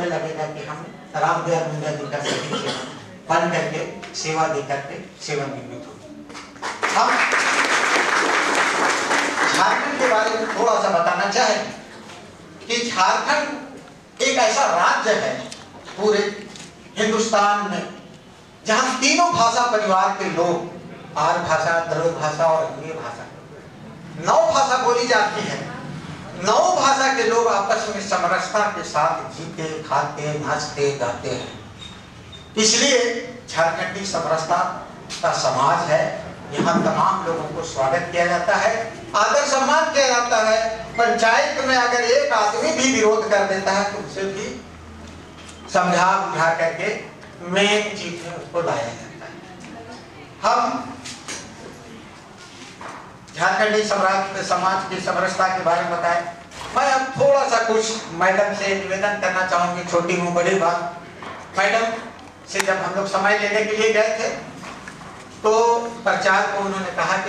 हमें लगेगा कि हम राम दयाल मुंडा जी का सही बन करके सेवा दे करके सेवन सेवानिवृत्त हो। हम झारखंड के बारे में थोड़ा सा बताना चाहेंगे कि झारखंड एक ऐसा राज्य है पूरे हिंदुस्तान में, जहाँ तीनों भाषा परिवार के लोग आर भाषा, द्रविड़ भाषा और हिंदी भाषा नौ भाषा बोली जाती है। नौ भाषा के लोग आपस में समरसता के साथ जीते, खाते, नाचते, गाते हैं। इसलिए झारखंडी समरसता का समाज है। यहाँ तमाम लोगों को स्वागत किया जाता है, आदर सम्मान किया जाता है। पंचायत में अगर एक आदमी भी विरोध कर देता है तो उसे भी समझा बुझा करके मेन चीज़ है उसको लाया जाता है। हम झारखंडी समाज समाज की समरसता के बारे में बताएँ। मैं अब थोड़ा सा कुछ मैडम से निवेदन करना चाहूँगी, छोटी हूँ, बड़ी बात। मैडम से जब हम लोग समय लेने के लिए गए थे तो प्रचार को उन्होंने कहा कि